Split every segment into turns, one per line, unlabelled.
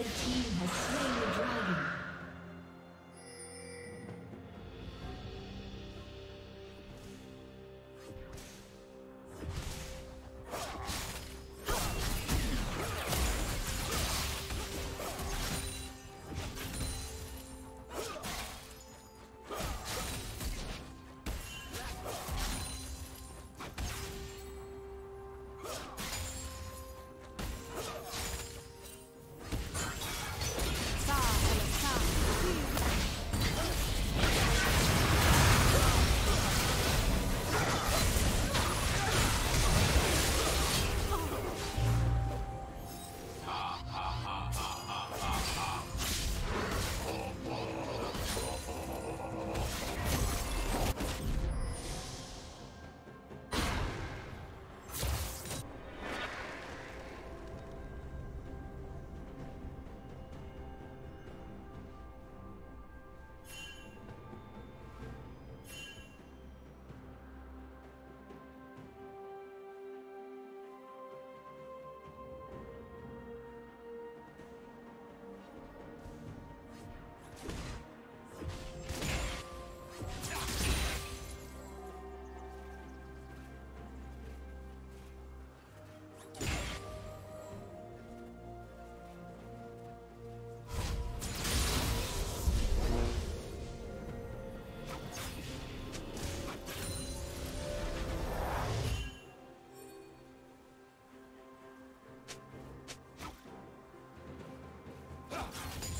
Red team dragon.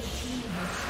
Red team has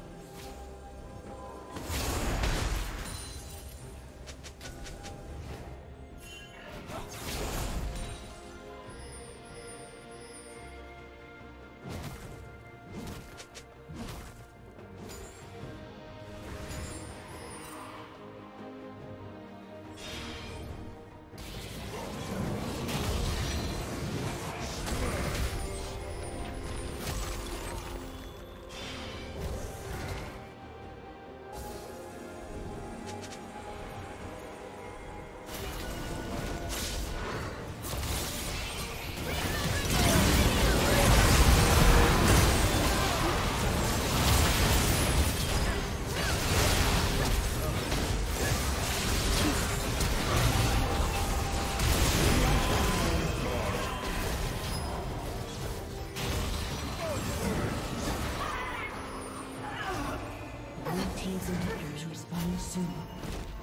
Turret respawning soon.